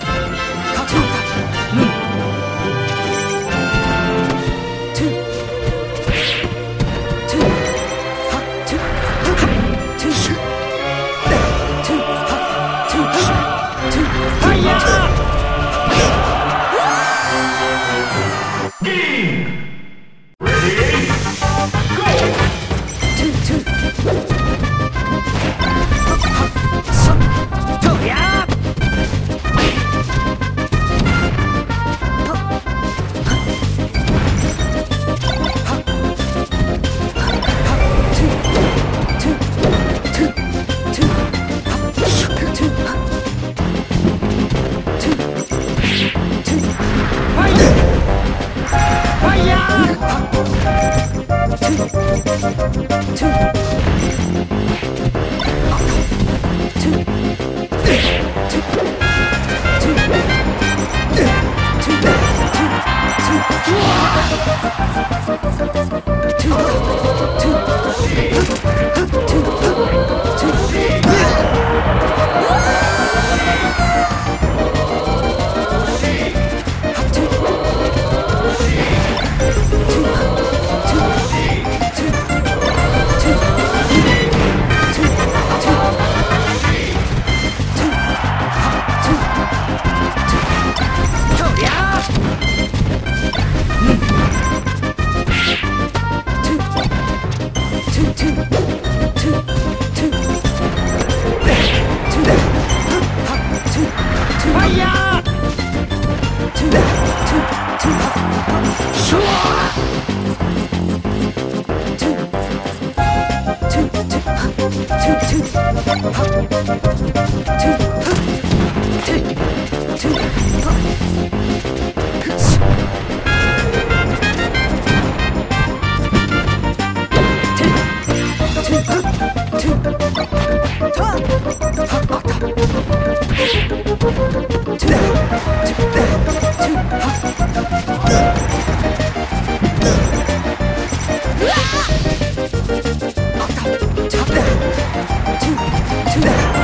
Amen. 枪。 트, Tülay.